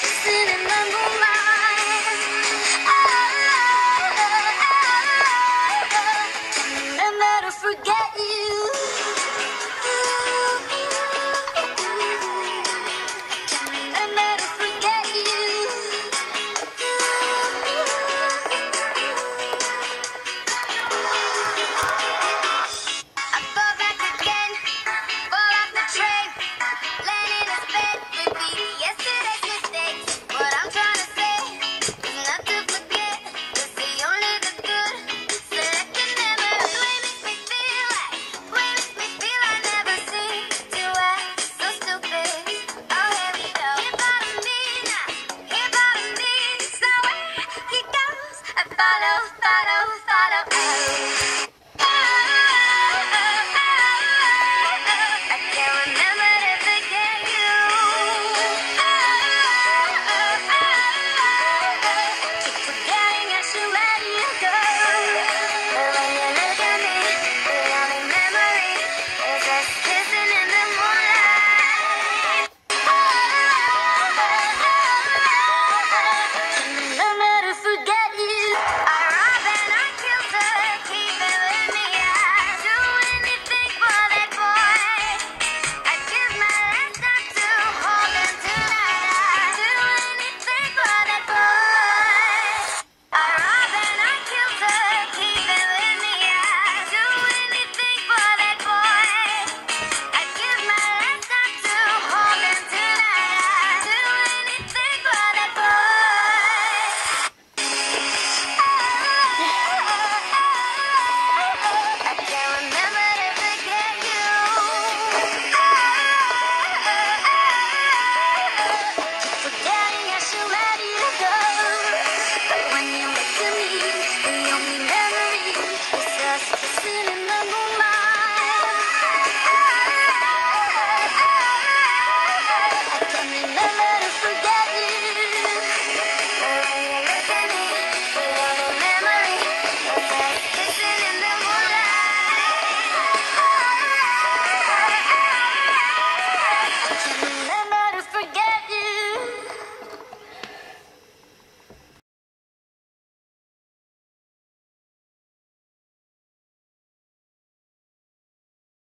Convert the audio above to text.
kissing in the moonlight. thought I thought I was.